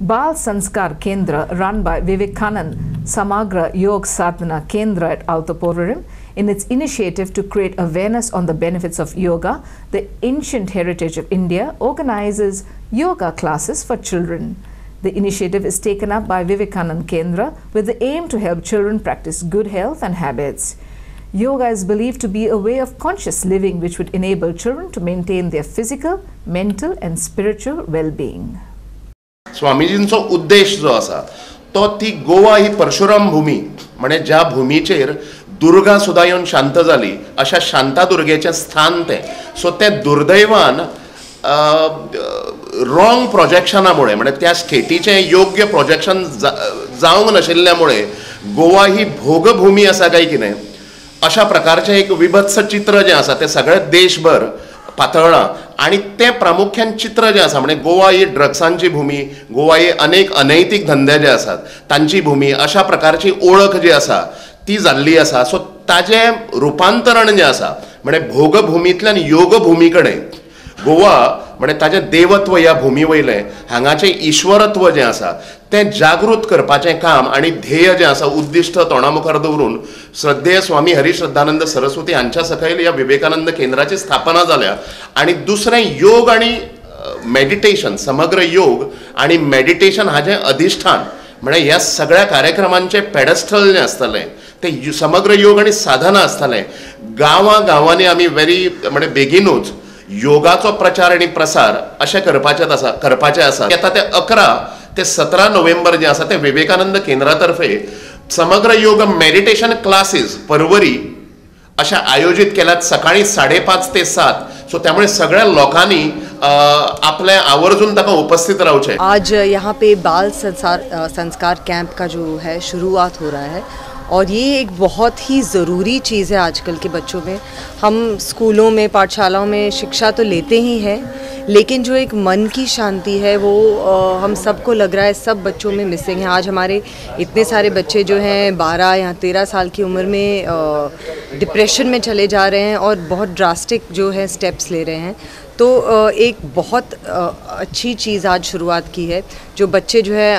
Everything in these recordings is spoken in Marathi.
Bal Sanskar Kendra, run by Vivekanand Samagra Yog Sadhana Kendra at Altaporarim, in its initiative to create awareness on the benefits of yoga, the ancient heritage of India organizes yoga classes for children. The initiative is taken up by Vivekanand Kendra with the aim to help children practice good health and habits. Yoga is believed to be a way of conscious living which would enable children to maintain their physical, mental, and spiritual well being. स्वामीजींचो उद्देश जो आसा तो ती गोवा ही परशुराम भूमी म्हणजे ज्या भुमीचेर दुर्गा सुद्दां येवन शांत जाली अशा शांतादुर्गेचें स्थान तें. सो तें दुर्दैवान रॉंग प्रोजेक्शनामुळे म्हणजे त्या स्टेटीचें योग्य प्रोजेक्शन जावंक नाशिल्ल्यामुळे गोवा ही भोगभूमी आसा काय कितें अशा प्रकारचें एक विभत्स चित्र जें आसा तें सगळें देशभर पातळ्ळां आणि ते प्रामुख्यान चित्र जें आसा म्हणजे गोवा ही ड्रग्सांची भूमी गोवा ही अनेक अनैतीक धंदे जे आसात तांची भूमी अशा प्रकारची ओळख जी आसा ती जाल्ली आसा सो ताजें रुपांतरण जें आसा म्हणजे भोगभुमींतल्यान योगभुमी कडेन गोवा म्हणजे ताजें देवत्व ह्या भुमी वयलें हांगाचें ईश्वरत्व जें आसा तें जागृत करपाचें काम आनी ध्येय जें आसा उद्दिश्ट तोंडा मुखार दवरून श्रद्धेय स्वामी हरिश्रद्धानंद सरस्वती हांच्या सकयल ह्या विवेकानंद केंद्राची स्थापना जाल्या. आनी दुसरें योग आनी मेडिटेशन समग्र योग आनी मेडिटेशन हाजें अधिश्ठान म्हणजे ह्या सगळ्या कार्यक्रमांचें पॅडस्टल जें आसतलें तें समग्र योग आनी साधना आसतलें गांवां गांवांनी आमी वेरी म्हणजे बेगीनूच योगाचो प्रचार आणि प्रसार अशें करपाचेच आसा करपाचे आसा येता ते अकरा ते सतरा नोव्हेंबर जे आसा ते विवेकानंद केंद्रातर्फे समग्र योग मेडिटेशन क्लासेस परवरी अशा आयोजित केल्यात सकाळी साडेपाच ते सात. सो त्यामुळे सगळ्या लोकांनी आपल्या आवर्जून ताका उपस्थित रावचे आज यहाँ पे बाल संसार संस्कार कैंप का जो है शुरुआत हो रहा है. और ये एक बहुत ही ज़रूरी चीज़ है आजकल के बच्चों में। हम स्कूलों में पाठशालाओं में शिक्षा तो लेते ही हैं लेकिन जो एक मन की शांति है, वो हम सबको लग रहा है सब बच्चों में मिसिंग है। आज हमारे इतने सारे बच्चे जो हैं, बारह या तेरह साल की उम्र में डिप्रेशन में चले जा रहे हैं और बहुत ड्रास्टिक जो है स्टेप्स ले रहे हैं। तो एक बहुत अच्छी चीज़ आज शुरुआत की है, जो बच्चे जो है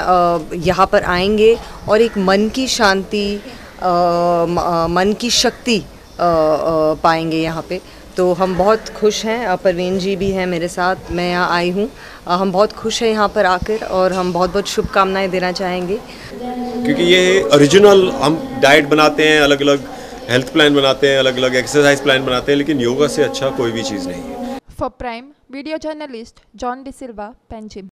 यहाँ पर आएँगे और एक मन की शांति मन की शक्ति पाएँगे यहाँ पे। तो हम बहुत खुश हैं। परवीन जी भी हैं मेरे साथ मैं यहाँ आई हूँ। हम बहुत खुश हैं यहाँ पर आकर और हम बहुत बहुत शुभकामनाएँ देना चाहेंगे। क्योंकि ये ओरिजिनल हम डाइट बनाते हैं अलग अलग हेल्थ प्लान बनाते हैं अलग अलग एक्सरसाइज प्लान बनाते हैं लेकिन योगा से अच्छा कोई भी चीज़ नहीं है। For prime video journalist John D'Silva Panjim.